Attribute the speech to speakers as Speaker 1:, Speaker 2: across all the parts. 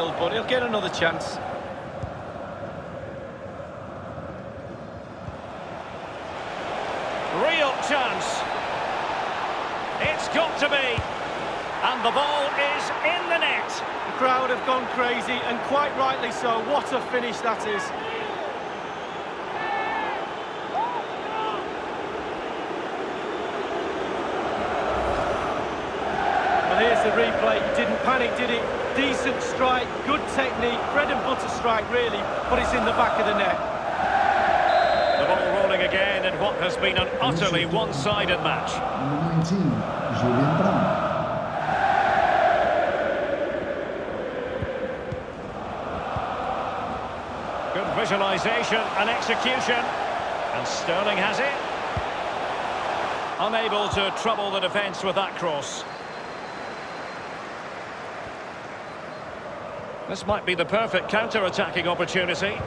Speaker 1: but he'll get another chance.
Speaker 2: Real chance. It's got to be. And the ball is in the net.
Speaker 1: The crowd have gone crazy, and quite rightly so. What a finish that is. Well, here's the replay. He didn't panic, did he? Decent strike, good technique, bread and butter strike, really, but it's in the back of the net.
Speaker 2: The ball rolling again in what has been an utterly one-sided match.
Speaker 3: Number 19, Julian Brandt.
Speaker 2: Good visualisation and execution. And Sterling has it. Unable to trouble the defence with that cross. This might be the perfect counter-attacking opportunity.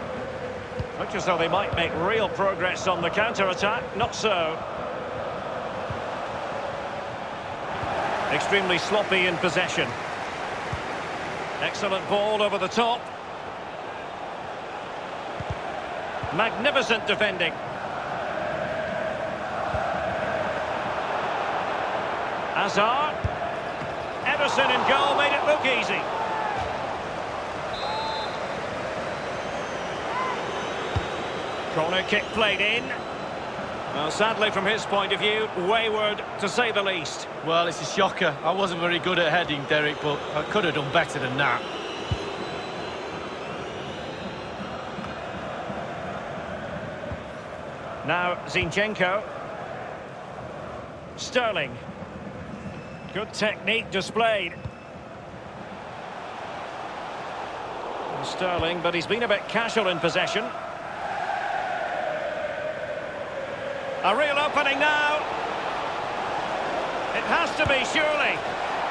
Speaker 2: Looks as though they might make real progress on the counter-attack. Not so. Extremely sloppy in possession. Excellent ball over the top. Magnificent defending. Hazard. Ederson in goal made it look easy. Corner kick played in. Well, sadly, from his point of view, wayward, to say the least.
Speaker 1: Well, it's a shocker. I wasn't very good at heading, Derek, but I could have done better than that.
Speaker 2: Now, Zinchenko. Sterling. Good technique displayed. Sterling, but he's been a bit casual in possession. A real opening now. It has to be, surely.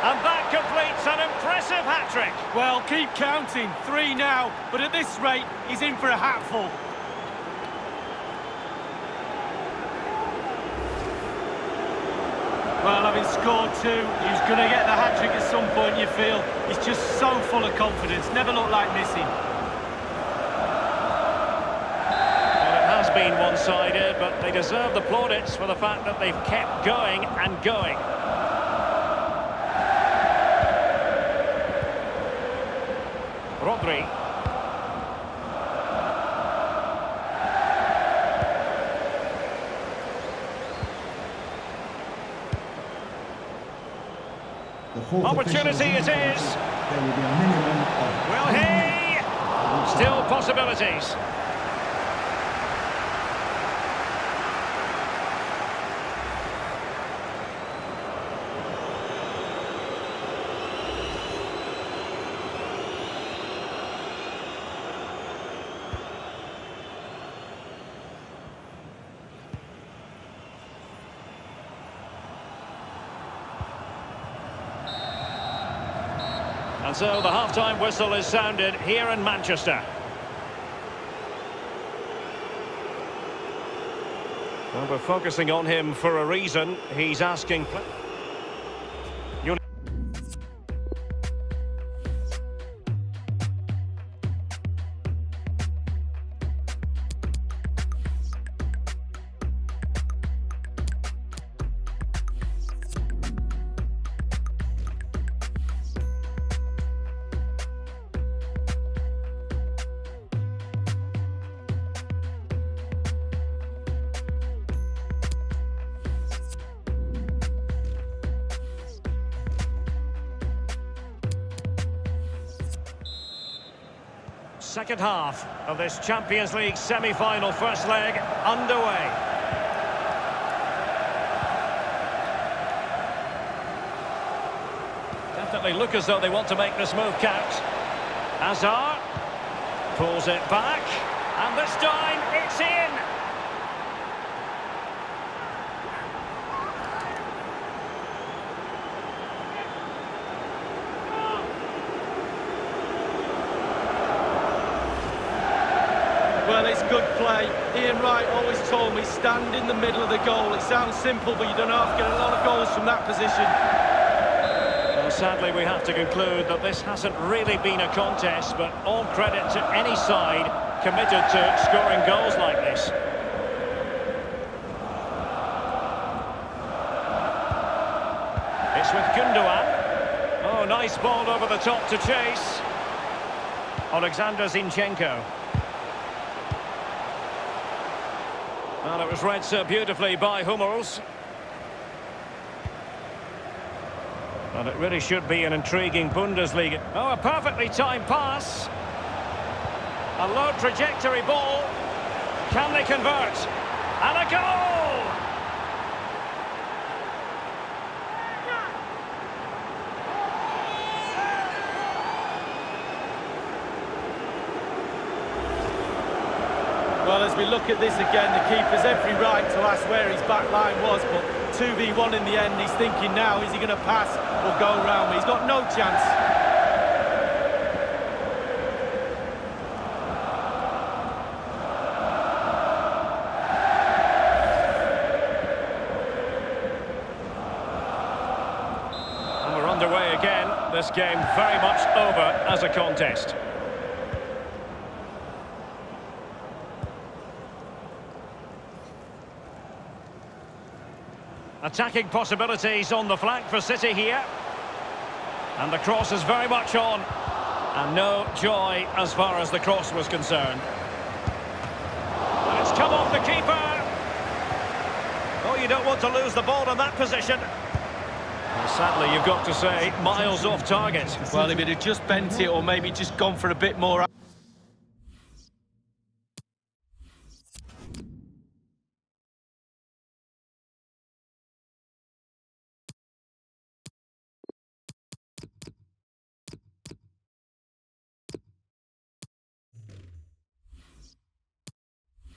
Speaker 2: And that completes an impressive hat-trick.
Speaker 1: Well, keep counting. Three now, but at this rate, he's in for a hatful. Well, having scored two, he's going to get the hat-trick at some point, you feel. He's just so full of confidence, never looked like missing.
Speaker 2: Been one-sided, but they deserve the plaudits for the fact that they've kept going and going. Rodri. Opportunity it is.
Speaker 3: There will be a minimum of
Speaker 2: Will he? Still possibilities. So the half-time whistle is sounded here in Manchester. Well, we're focusing on him for a reason. He's asking... Second half of this Champions League semi-final first leg underway. Definitely look as though they want to make this move count. Hazard pulls it back, and this time it's in.
Speaker 1: Well, it's good play. Ian Wright always told me, stand in the middle of the goal. It sounds simple, but you don't have to get a lot of goals from that position.
Speaker 2: Sadly, we have to conclude that this hasn't really been a contest, but all credit to any side committed to scoring goals like this. It's with Gundogan. Oh, nice ball over the top to chase. Alexander Zinchenko. Well, it was read so beautifully by Hummels. And it really should be an intriguing Bundesliga. Oh, a perfectly timed pass. A low trajectory ball. Can they convert? And a goal!
Speaker 1: Well, as we look at this again, the keeper's every right to ask where his back line was, but 2v1 in the end, he's thinking now, is he going to pass or go round me? He's got no chance.
Speaker 2: And we're underway again. This game very much over as a contest. Attacking possibilities on the flank for City here. And the cross is very much on. And no joy as far as the cross was concerned. And it's come off the keeper. Oh, you don't want to lose the ball in that position. Sadly, you've got to say, miles off target.
Speaker 1: Well, if he'd have just bent it or maybe just gone for a bit more...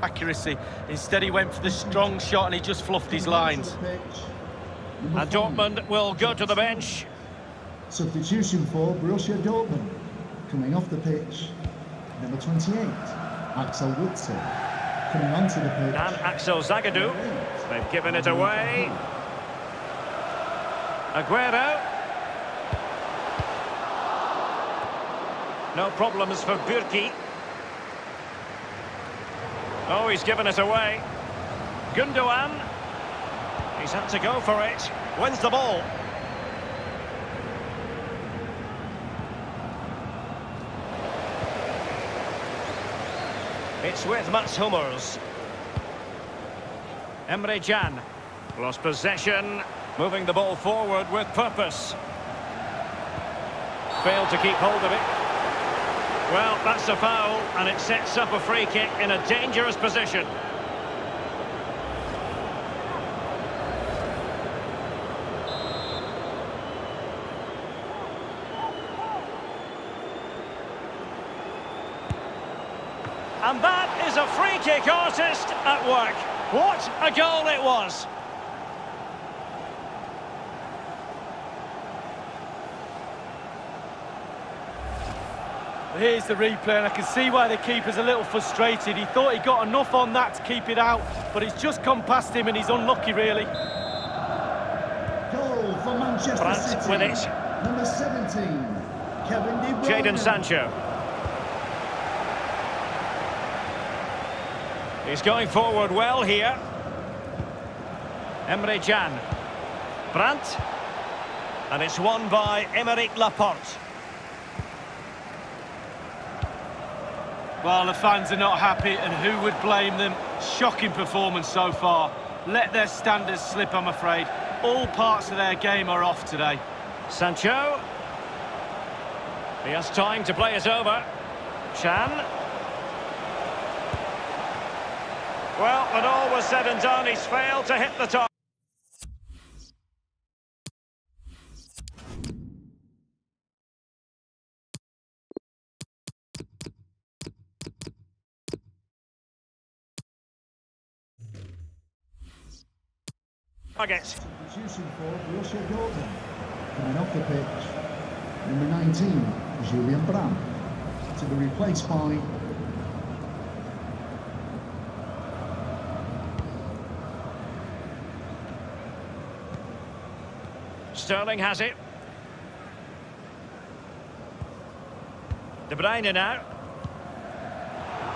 Speaker 1: accuracy. Instead, he went for the strong shot and he just fluffed his lines.
Speaker 2: And Dortmund will go to the bench.
Speaker 3: Substitution for Borussia Dortmund. Coming off the pitch, number 28, Axel Witsel. Coming onto the pitch.
Speaker 2: And Axel Zagadou. They've given it away. Aguero. No problems for Bürki. Oh, he's given it away. Gundogan. He's had to go for it. Wins the ball. It's with Mats Hummels. Emre Can. Lost possession. Moving the ball forward with purpose. Failed to keep hold of it. Well, that's a foul, and it sets up a free kick in a dangerous position. And that is a free kick artist at work. What a goal it was!
Speaker 1: Here's the replay, and I can see why the keeper's a little frustrated. He thought he got enough on that to keep it out, but it's just come past him, and he's unlucky, really.
Speaker 3: Goal for Manchester
Speaker 2: Brandt
Speaker 3: City.
Speaker 2: with it.
Speaker 3: Number 17, Kevin De Bruyne.
Speaker 2: Jadon Sancho. He's going forward well here. Emre Can. Brandt. And it's won by Aymeric Laporte.
Speaker 1: Well, the fans are not happy, and who would blame them? Shocking performance so far. Let their standards slip, I'm afraid. All parts of their game are off today.
Speaker 2: Sancho. He has time to play it over. Chan. Well, when all was said and done, he's failed to hit the top. Targets.
Speaker 3: Producing for Borussia Dortmund. Coming off the pitch, number 19, Julian Brandt, to be replaced by
Speaker 2: Sterling has it. De Bruyne now.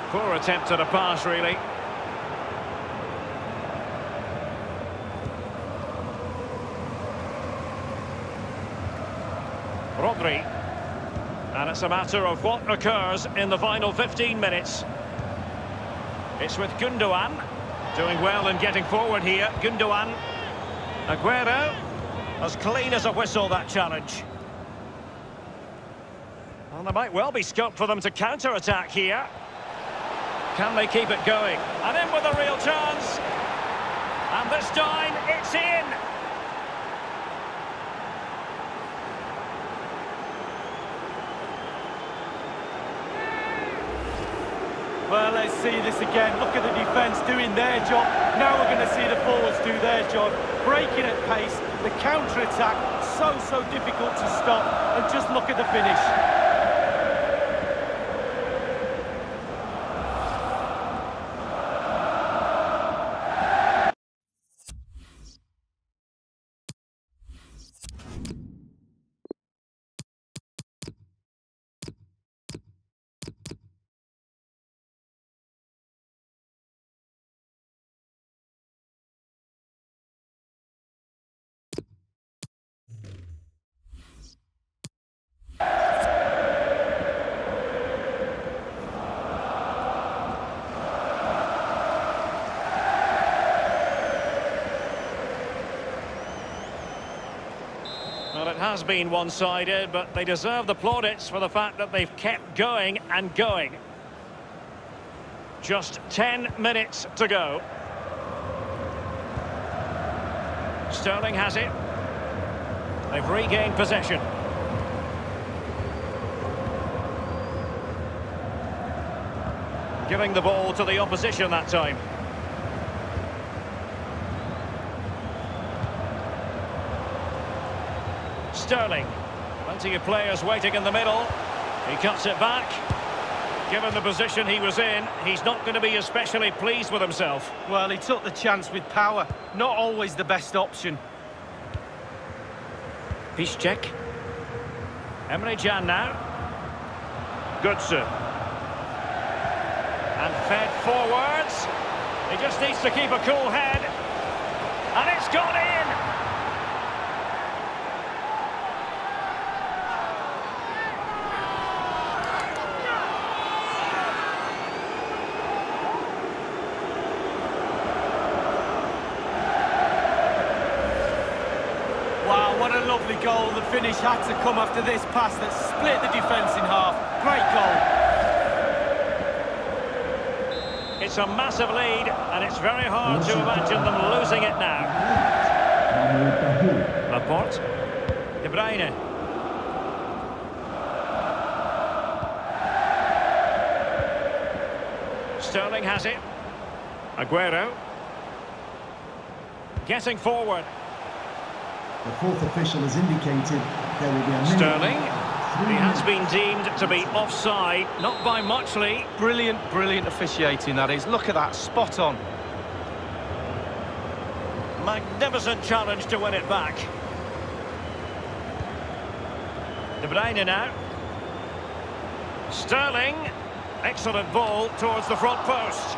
Speaker 2: Poor attempt at a pass, really. It's a matter of what occurs in the final 15 minutes. It's with Gundogan. Doing well in getting forward here. Gundogan. Aguero. As clean as a whistle, that challenge. Well, there might well be scope for them to counter-attack here. Can they keep it going? And in with a real chance. And this time, it's in.
Speaker 1: Well, let's see this again. Look at the defence doing their job. Now we're going to see the forwards do their job. Breaking at pace, the counter-attack, so, so difficult to stop. And just look at the finish.
Speaker 2: Well, it has been one-sided, but they deserve the plaudits for the fact that they've kept going and going. Just 10 minutes to go. Sterling has it. They've regained possession. Giving the ball to the opposition that time. Sterling. Plenty of players waiting in the middle. He cuts it back. Given the position he was in, he's not going to be especially pleased with himself.
Speaker 1: Well, he took the chance with power. Not always the best option.
Speaker 2: Piszczek. Emre Can now. Goodson. And fed forwards. He just needs to keep a cool head. And it's gone in!
Speaker 1: Wow, what a lovely goal. The finish had to come after this pass that split the defence in half. Great goal.
Speaker 2: It's a massive lead, and it's very hard to imagine them losing it now. Laporte. De Bruyne. Sterling has it. Aguero. Getting forward.
Speaker 3: The fourth official has indicated there will be a minute.
Speaker 2: Sterling.
Speaker 3: Three
Speaker 2: He has been deemed to be offside, not by much, Lee.
Speaker 1: Brilliant, brilliant officiating, that is. Look at that, spot on.
Speaker 2: Magnificent challenge to win it back. De Bruyne now. Sterling. Excellent ball towards the front post.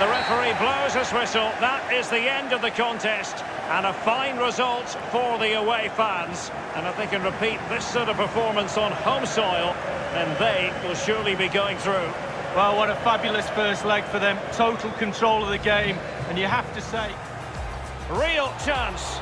Speaker 2: And the referee blows his whistle. That is the end of the contest. And a fine result for the away fans. And if they can repeat this sort of performance on home soil, then they will surely be going through.
Speaker 1: Well, what a fabulous first leg for them. Total control of the game. And you have to say,
Speaker 2: Real chance.